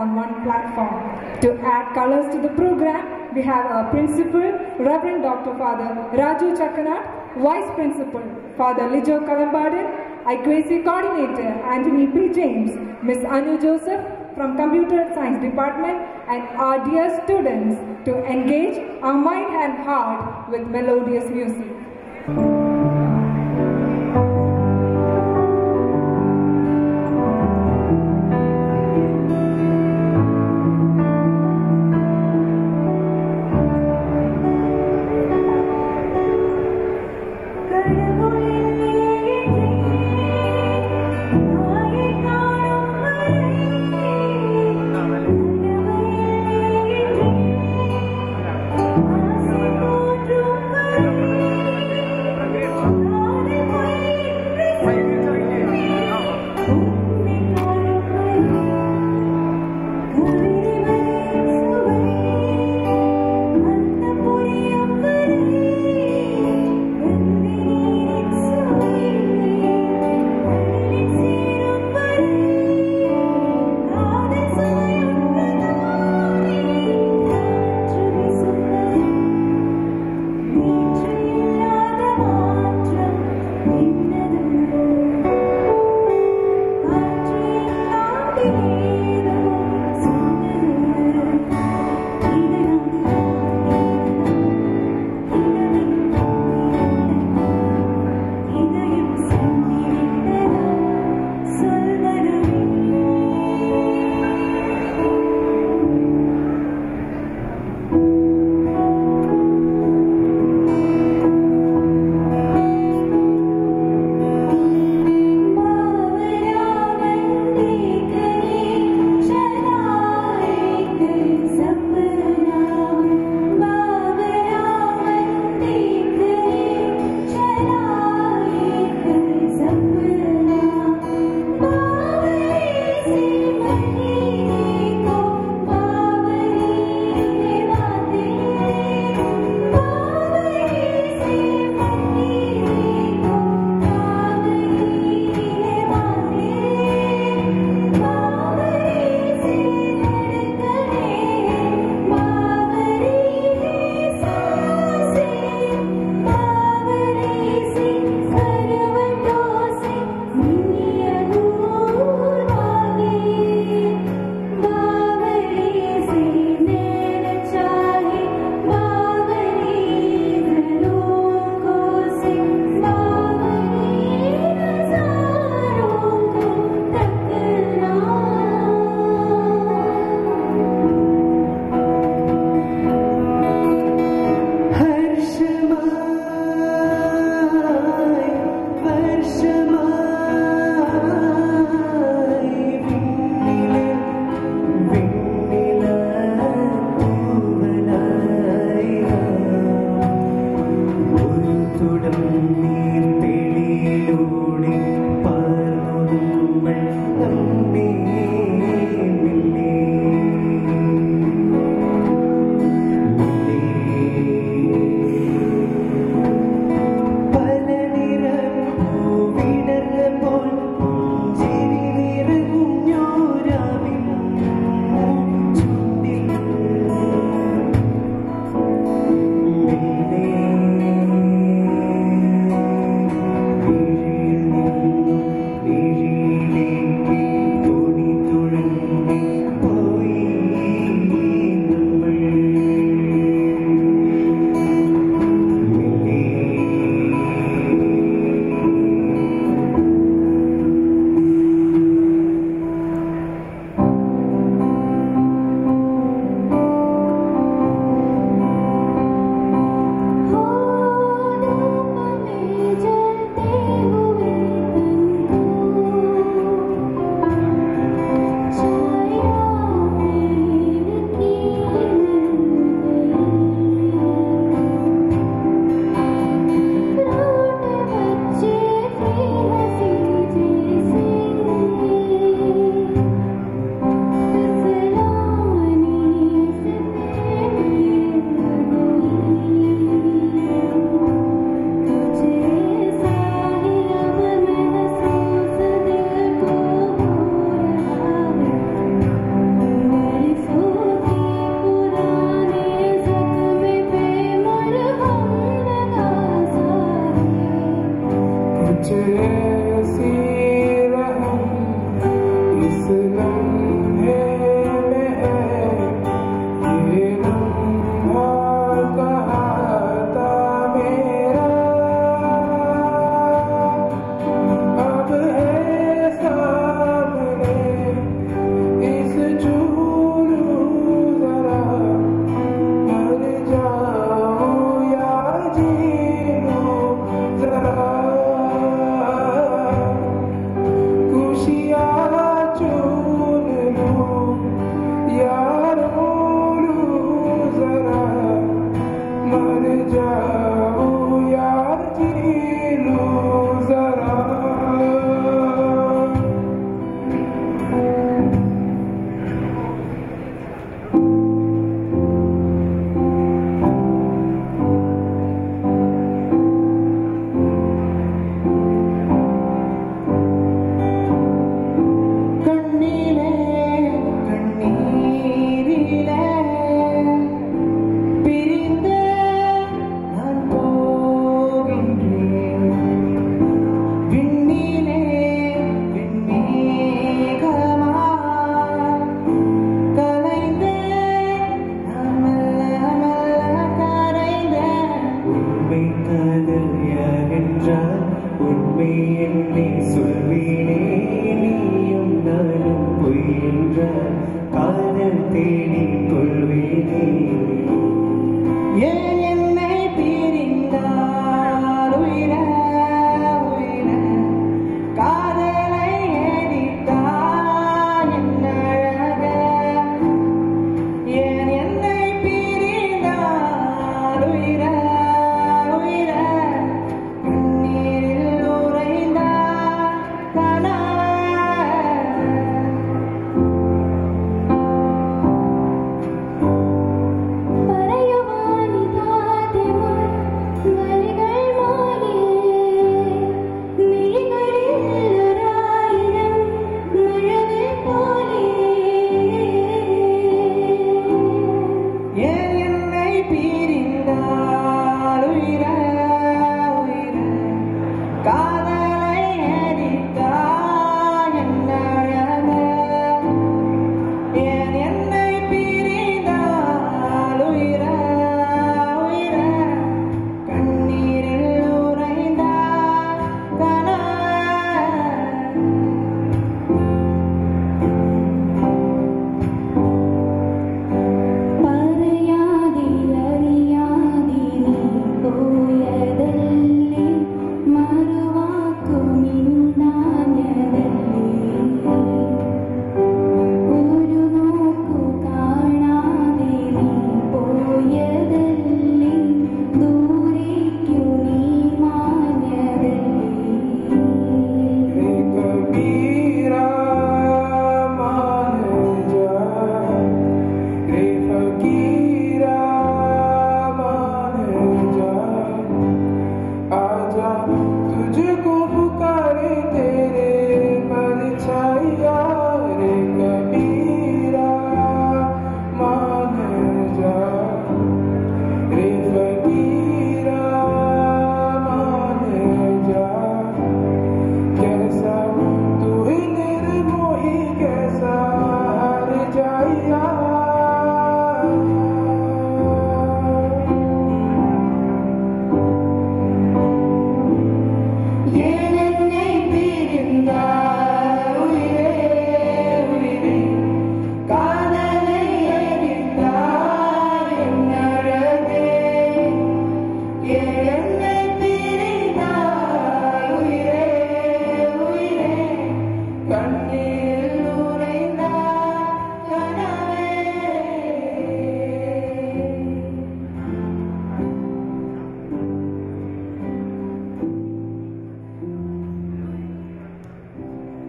on one platform. To add colors to the program, we have our principal, Reverend Dr. Father Raju Chakanat, Vice Principal, Father Lijo Kalambadan, IQAC Coordinator Anthony P. James, Miss Anu Joseph from Computer Science Department, and our dear students to engage our mind and heart with melodious music. ും என்னை சொல்வேனே நீயும் நானும் பொய் என்ற காதல் தேடி Amén.